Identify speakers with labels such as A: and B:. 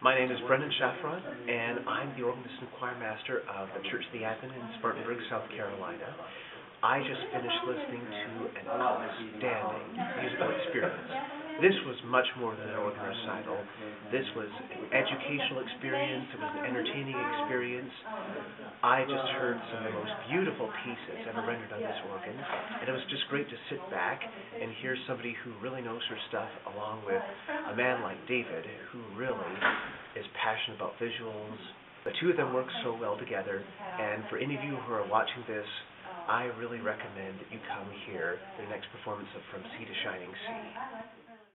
A: My name is Brennan Szafron, and I'm the organist and choir master of the Church of the Advent in Spartanburg, South Carolina. I just finished listening to an outstanding musical experience. This was much more than an organ recital. This was an educational experience. It was an entertaining experience. I just heard some of the most beautiful pieces ever rendered on this organ, and it was just great to sit back and hear somebody who really knows her stuff, along with a man like David, who really is passionate about visuals. The two of them work so well together, and for any of you who are watching this, I really recommend that you come here for the next performance of From Sea to Shining Sea.